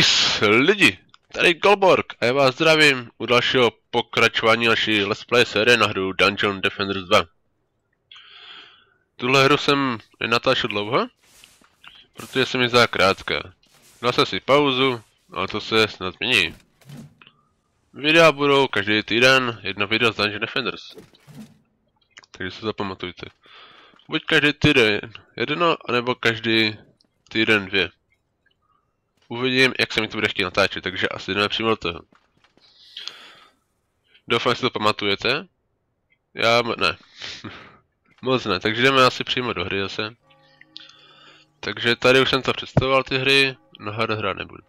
Peace, lidi, tady Golborg a já vás zdravím u dalšího pokračování naší Let's Play série na hru Dungeon Defenders 2. Tuhle hru jsem nenatáčel dlouho, protože se mi zdá krátká. Dal jsem si pauzu, ale to se snad změní. Videa budou každý týden, jedno video z Dungeon Defenders. Takže se zapamatujte. Buď každý týden jedno, anebo každý týden dvě. Uvidím, jak se mi to bude chtít natáčet, takže asi jdeme přímo do toho. Doufám, že si to pamatujete. Já ne. Moc ne, takže jdeme asi přímo do hry zase. Takže tady už jsem to představoval ty hry, no hra hrát nebudu.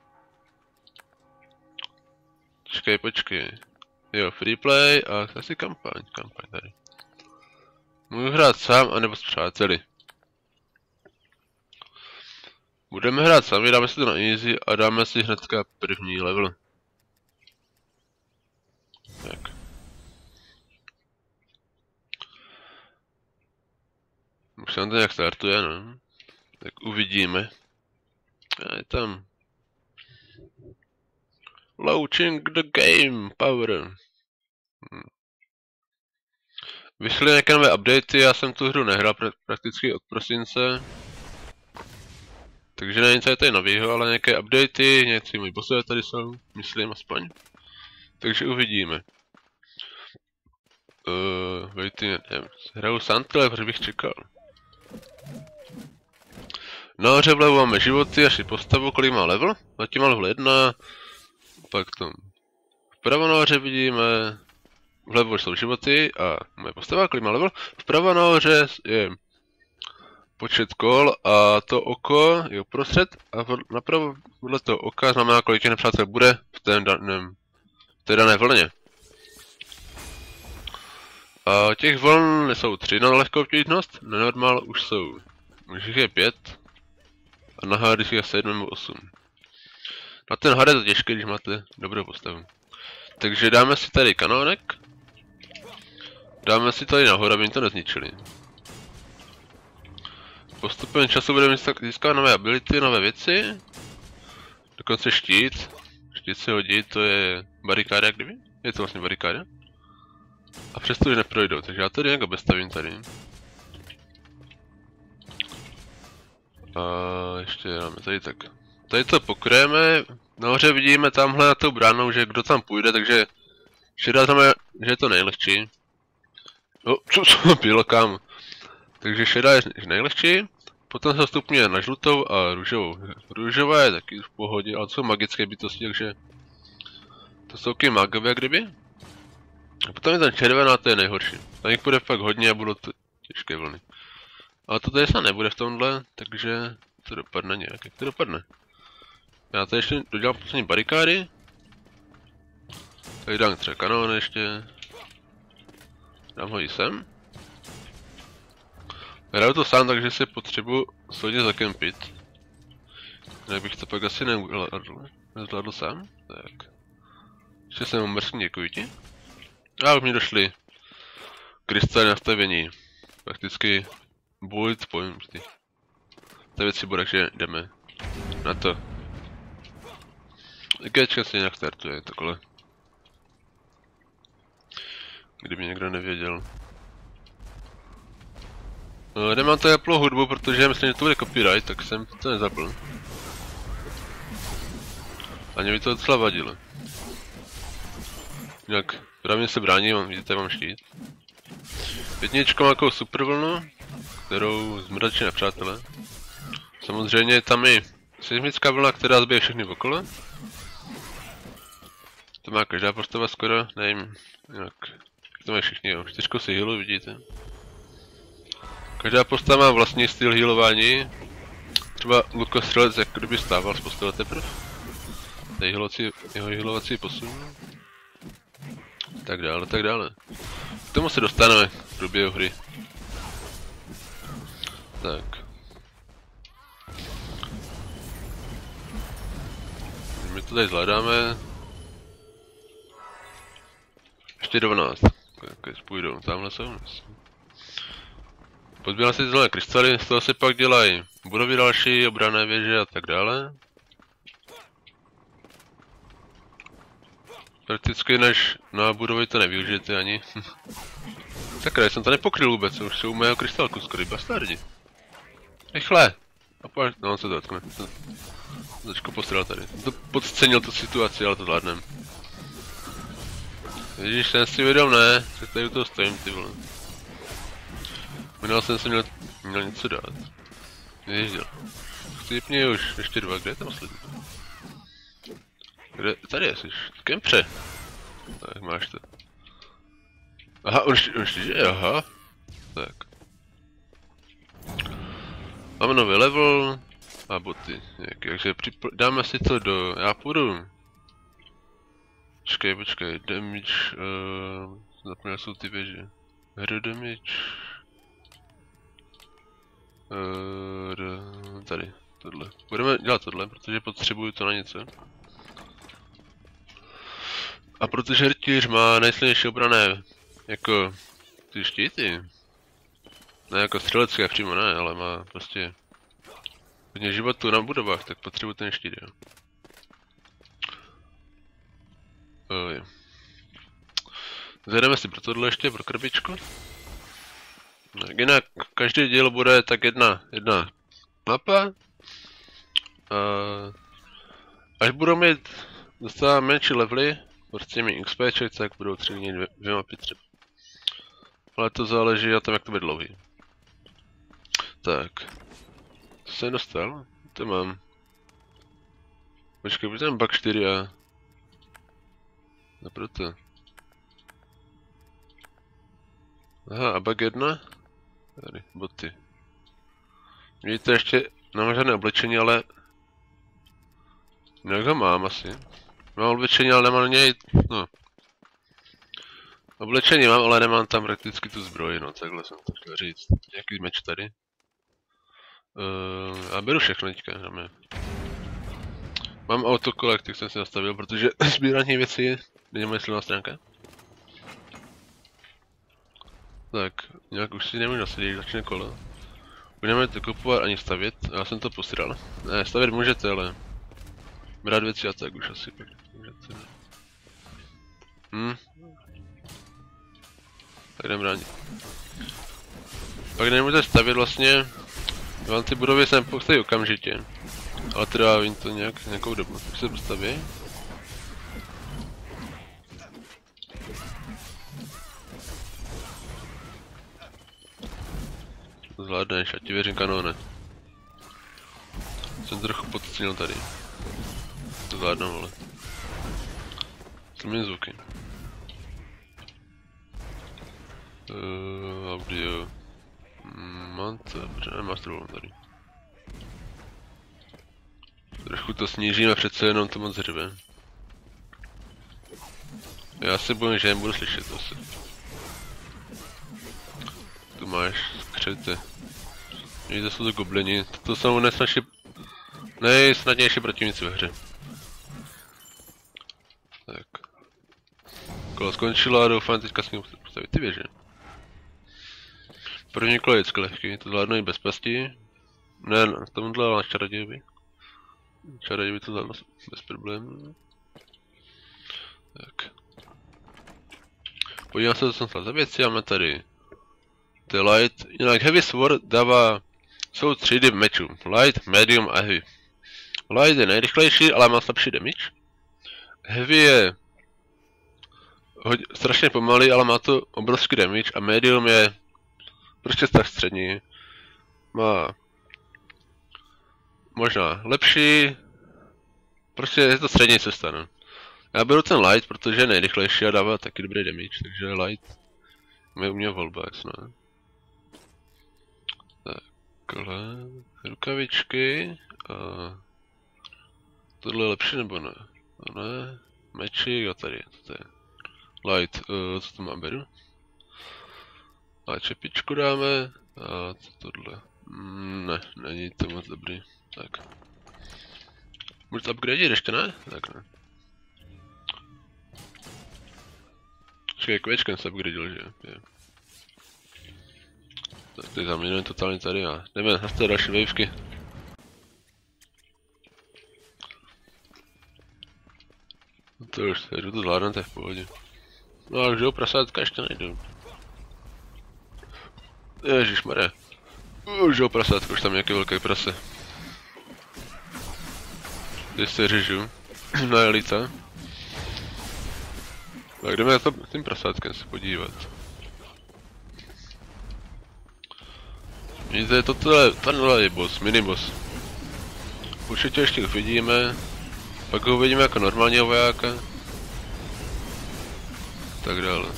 Počkej, počkej. Jo, freeplay a asi kampaň, kampaň tady. Můžu hrát sám, anebo s přáteli. Budeme hrát sami, dáme si to na easy a dáme si hnedka první level. Tak. Už se nám to nějak startuje, no. Tak uvidíme. A je tam. Launching the game, power. Hm. Vyšly nějaké nové updaty, já jsem tu hru nehrál pra prakticky od prosince. Takže není co je tady novýho, ale nějaké updaty, někteří moji bossové tady jsou, myslím aspoň. Takže uvidíme. Uh, waiting, nevím, hraju Santle, protože bych čekal. Nahoře vlevo máme životy, až postavu, kolik má level. Zatím má level 1, pak tam vpravo nahoře vidíme, vlevo jsou životy a moje postava, kolik má level. Vpravo nahoře je počet kol a to oko je uprostřed a napravo podle toho oka znamená, kolik těch nepřátel bude v té, daném, v té dané vlně. A těch vln jsou tři na lehkou obtížnost, na normál už jsou, už je pět a na hard je sedm nebo osm. Na ten hard je to těžké, když máte dobrou postavu. Takže dáme si tady kanónek. Dáme si tady nahoru, aby to nezničili. Postupem času budeme získat nové ability, nové věci. Dokonce štít. Štít se hodí, to je barikáda jak kdyby? Je to vlastně barikáda. A přesto už neprojdou, takže já tady nějak bestavím tady. A ještě dáme tady tak. Tady to pokryjeme. Nahoře vidíme tamhle na tou bránou, že kdo tam půjde, takže šedá znamená, že je to nejlehčí. No, co, co bylo kam? Takže šedá je nejlehčí, potom se stupňuje na žlutou a růžovou. Růžová je taky v pohodě, ale jsou magické bytosti, takže to jsou taky magové kdyby. A potom je ten červená, to je nejhorší. Na nich bude fakt hodně a budou to těžké vlny. Ale to tady se nebude v tomhle, takže to dopadne nějak. Jak to dopadne? Já tady ještě dodělám poslední barikády. Tady dám třeba kanón ještě. Dám ho i sem. Hraju to sám, takže si potřebuji solidně zakempit. Jinak bych to pak asi nezvládl. Nezvládl sám? Tak. Ještě jsem umrskný, děkuji ti. A už mi došly krystaly nastavení. Prakticky bullet point. To věci bude, takže jdeme na to. Gečka se nějak startuje, takhle. Kdyby někdo nevěděl. No, nemám to Apple hudbu, protože myslím, že to bude copyright, tak jsem to nezapl. Ani mi to docela vadilo. Jinak, právě se brání, vidíte, mám štít. Jednička má jako super vlnu, kterou zmrdačí nepřátelé. Samozřejmě je tam i seismická vlna, která zbije všechny okolo. To má každá postava skoro, nevím, jak to mají všichni, jo. Čtyřkou si healu, vidíte. Každá postava má vlastní styl healování. Třeba lukostřelec jak kdyby stával z postele teprve. Tady healovací, jeho healovací posun. Tak dále, tak dále. K tomu se dostaneme v průběhu hry. Tak. My to tady zvládáme. Ještě 12. Když půjdou, tamhle jsou. Podbíral si zelené krystaly, z toho se pak dělají budovy další, obrané věže a tak dále. prakticky než na budovy to nevyužijete ani. Sakra, jsem to nepokryl vůbec, už jsou mého krystalku skoro bastardi. Rychle! A pojď, no on se to dotkne. Trošku postřel tady. To podcenil tu situaci, ale to zvládnem. Vidíš, ten si vědom, ne? Tak tady u toho stojím, ty vole. Minul jsem si měl, měl něco dát. Neježděl. Chcípni už, ještě dva, kde je ten poslední? Kde, tady jsi, kempře. Tak máš to. Aha, už, už je, aha. Tak. Máme nový level a boty. Nějaký, takže dáme si to do, já půjdu. Počkej, počkej, damage, uh, zapomněl jsou ty věže. Hero damage. Uh, tady, tohle. Budeme dělat tohle, protože potřebuju to na něco. A protože rytíř má nejsilnější obrané, jako ty štíty. Ne jako střelecké přímo ne, ale má prostě hodně životu na budovách, tak potřebuji ten štít, jo. Jo. Zajdeme si pro tohle ještě, pro krbičku. Jinak každý díl bude tak jedna, jedna mapa. A až budou mít docela menší levely, prostě mi XPček, tak budou třeba dvě, dvě mapy třeba. Ale to záleží na tom, jak to bude dlouhý. Tak. Co jsem dostal? To mám. Počkej, bude ten bug 4 a... No proto. Aha, a bug 1? Tady, boty. Vidíte ještě, nemám žádné oblečení, ale... Jak ho mám asi. Mám oblečení, ale nemám něj, no. Oblečení mám, ale nemám tam prakticky tu zbroj, no takhle jsem to chtěl říct. Nějaký meč tady. Uh, a beru všechno teďka, dáme. Mám autokolekt, jak jsem si nastavil, protože sbírání věcí je moje silná stránka. Tak, nějak už si nemůžu nasadit, začne kolo. Budeme to kupovat ani stavět, já jsem to posral. Ne, stavět můžete, ale... Brát věci a tak už asi pak můžete. Hm. Tak jdem rádi. Pak nemůžete stavět vlastně, vám ty budovy sem postaví okamžitě. Ale trvá jim to nějak, nějakou dobu. Tak se postaví. To zvládneš, a ti věřím kanóne. Jsem trochu podcenil tady. To zvládnu. Co mě zvuky? Uh, audio. Mám to, dobře, nemá strolu tady. Trošku to snížíme, přece jenom to moc řve. Já se bojím, že nebudu slyšet asi. Tu máš skřete. Vidíte, jsou to goblini. To jsou nesnažší... nejsnadnější protivníci ve hře. Tak. Kolo skončilo a doufám teďka s ním postavit ty věže. První kolo je lehký, to zvládnu i bez pasti. Ne, na tomhle, na čarodějovi. Čaroděj by to zvládl bez problémů. Tak. Podívám se, co jsem stál za věci, máme tady ty light, jinak heavy sword dává, jsou 3 d mečů, light, medium a heavy. Light je nejrychlejší, ale má slabší damage. Heavy je hodně, strašně pomalý, ale má to obrovský damage a medium je prostě tak střední. Má možná lepší, prostě je to střední cesta, no. Já beru ten light, protože je nejrychlejší a dává taky dobrý damage, takže light je u mě volba, jasná. Takhle, rukavičky a tohle je lepší nebo ne? To ne, meči a tady, to je light, uh, co to mám beru? A čepičku dáme a co tohle? Mm, ne, není to moc dobrý. Tak. Můžu upgrade ještě ne? Tak ne. Počkej, kvěčkem se upgradil, že jo? Tak teď zaměňujeme totálně tady a jdeme na té další wavky. To už se jdu to je v pohodě. No a už jo, prasátka ještě nejdu. Ježišmarja. Už jo, prasátka, už tam nějaký velký prase. Teď se řežu. Na elita. Tak jdeme na to, tím prasátkem se podívat. Toto je, tenhle je boss, miniboss. Určitě ještě uvidíme. Pak ho uvidíme jako normálního vojáka. Tak dále.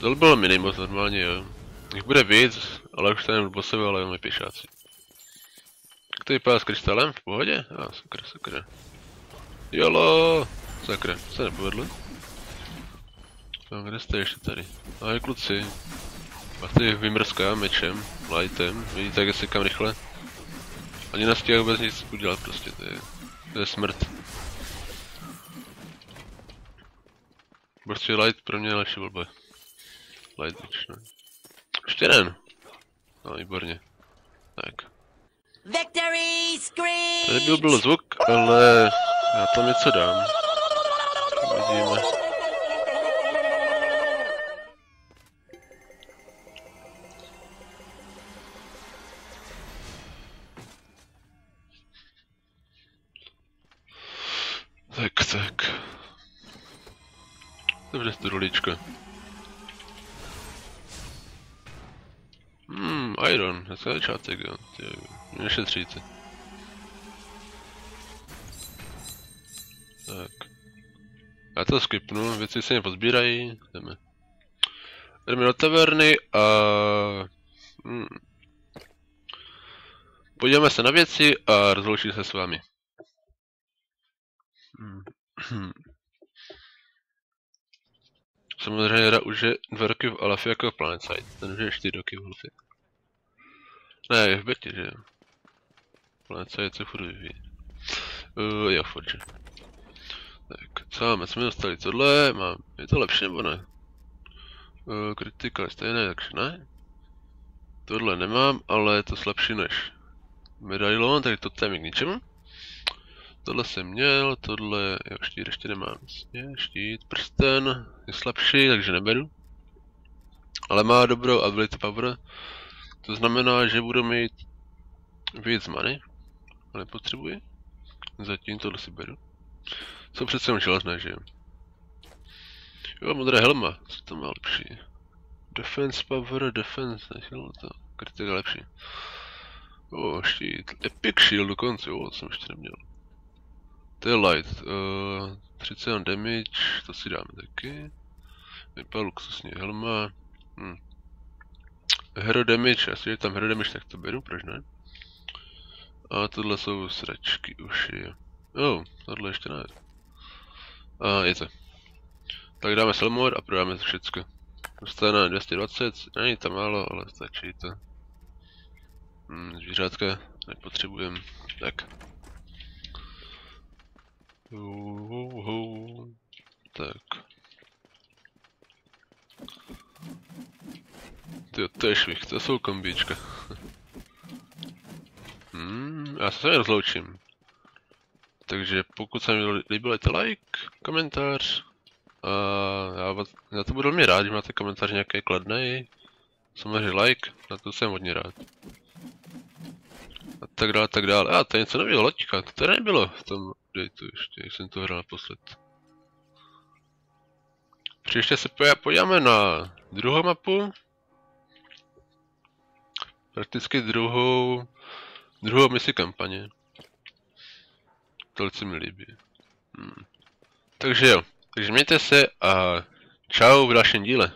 To byl miniboss normálně, jo. Jich bude víc, ale už ten bossové, ale máme pěšáci. Jak to vypadá s krystalem? V pohodě? A, ah, sakra, sakra. Jolo! Sakra, se nepovedlo. No, kde jste ještě tady? Ahoj kluci. A ty vymrská mečem, lightem, vidíte jak se kam rychle? Ani nestíhá vůbec nic udělat prostě, to je, to je smrt. Prostě light pro mě je lepší volba. Light meč, no. Ještě jeden. No, výborně. Tak. Victory scream! Tady byl, byl zvuk, ale já tam něco dám. Uvidíme. Rolička. Hmm, Iron, je začátek, jo. Nešetříte. Tak. Já to skipnu, věci se mě pozbírají, jdeme. Jdeme do taverny a... Hmm. Podíváme se na věci a rozloučím se s vámi. Hmm. Samozřejmě hra už je dva roky v Alfě jako Planetside, ten už je čtyři roky v Alfě. Ne, je v betě, že jo. Planetside se furt vyvíjí. Uh, jo, Forge. Tak, co máme, jsme dostali tohle, mám, je to lepší nebo ne? Uh, critical stejné, takže ne. Tohle nemám, ale je to slabší než medailon, takže to je k ničemu. Tohle jsem měl, tohle, jo, štít ještě nemám, jasně, štít, prsten, je slabší, takže neberu. Ale má dobrou ability power, to znamená, že budu mít víc money, ale nepotřebuji. Zatím tohle si beru. Jsou přece jen železné, že jo? Jo, modré helma, co to má lepší? Defense power, defense, nechtěl to, kritika lepší. O, štít, epic shield dokonce, jo, to jsem ještě neměl. To je light. Uh, eh, 31 damage, to si dáme taky. Vypadá luxusně helma. Hm. Hero damage, asi je tam hero damage, tak to beru, proč ne? A tohle jsou sračky uši. Oh, tohle ještě ne. A je to. Tak dáme Selmor a prodáme to všecko. Dostane 220, není to málo, ale stačí to. Hm, zvířátka nepotřebujeme. Tak. Tak. Ty, to je švih, to jsou kombíčka. hmm, já se rozloučím. Takže pokud se mi líbil, dejte like, komentář. A já, já to budu velmi rád, když máte komentář nějaký kladný. Samozřejmě like, na to jsem hodně rád. A tak dále, tak dále. A to je něco nového, loďka, to tady nebylo v tom updateu ještě, jak jsem to hrál naposled. Příště se podíváme na druhou mapu. Prakticky druhou, druhou misi kampaně. Tohle se mi líbí. Hmm. Takže jo, takže mějte se a čau v dalším díle.